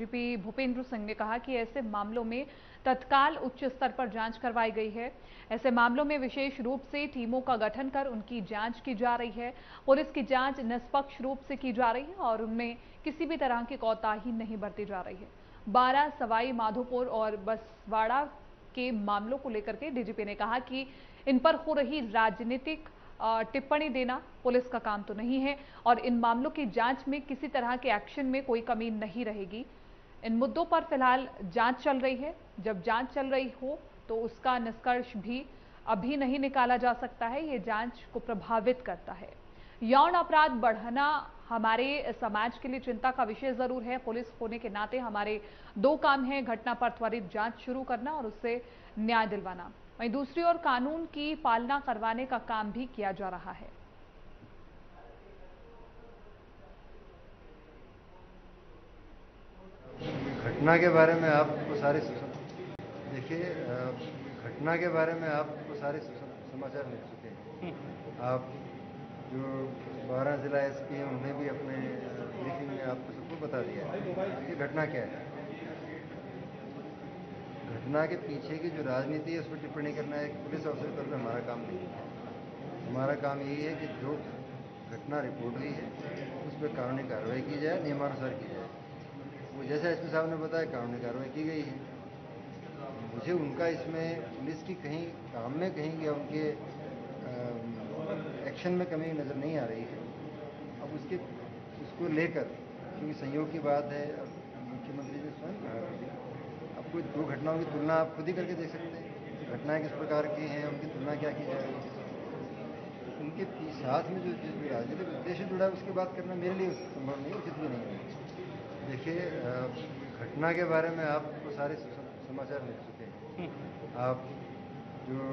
DGP Bhupendra Singh ने कहा कि ऐसे मामलों में तत्काल उच्च स्तर पर जाँच करवाई गई है। ऐसे मामलों में विशेष रूप से टीमों का गठन कर उनकी जाँच की जा रही है। पुलिस की जाँच निष्पक्ष रूप से की जा रही है और उनमें किसी भी तरह की कोताही नहीं बरती जा रही है। बारह सवाई माधोपुर और बसवाड़ा के मामलों को लेकर के डीजीपी ने कहा कि इन पर हो रही राजनीतिक टिप्पणी देना पुलिस का काम तो नहीं है और इन मामलों की जाँच में किसी तरह के एक्शन में कोई कमी नहीं रहेगी। इन मुद्दों पर फ़िलहाल जाँच चल रही है। जब जाँच चल रही हो तो उसका निष्कर्ष भी अभी नहीं निकाला जा सकता है। ये जाँच को प्रभावित करता है। यौन अपराध बढ़ना हमारे समाज के लिए चिंता का विषय ज़रूर है। पुलिस होने के नाते हमारे दो काम हैं, घटना पर त्वरित जाँच शुरू करना और उससे न्याय दिलवाना। वहीं दूसरी ओर कानून की पालना करवाने का काम भी किया जा रहा है। घटना के बारे में आपको सारे देखिए घटना के बारे में आपको सारे समाचार मिल चुके हैं। आप जो बारह जिला एस पी हैं उन्होंने भी अपने ब्रीफिंग में आपको सबको बता दिया है कि घटना क्या है। घटना के पीछे की जो राजनीति है, उस पर टिप्पणी करना एक पुलिस अफसर पर हमारा काम नहीं है। हमारा काम यही है कि जो घटना रिपोर्ट हुई है, उस पर कानूनी कार्रवाई की जाए, नियमानुसार की जाए। वो जैसे एसपी साहब ने बताया, कानूनी कार्रवाई की गई है। मुझे उनका इसमें, पुलिस की कहीं काम में कहीं या उनके एक्शन में कमी नज़र नहीं आ रही है। अब उसके, उसको लेकर, क्योंकि संयोग की बात है, अब मुख्यमंत्री ने स्वयं कहा अब कोई दो घटनाओं की तुलना आप खुद ही करके देख सकते हैं। घटनाएँ किस प्रकार की हैं, उनकी तुलना क्या की जा रही है? उनके साथ में जो जिस राजनीतिक उद्देश्य जुड़ा है, उसकी बात करना मेरे लिए संभव नहीं, उचित भी नहीं है। देखिए घटना के बारे में आपको सारे समाचार मिल चुके हैं। आप जो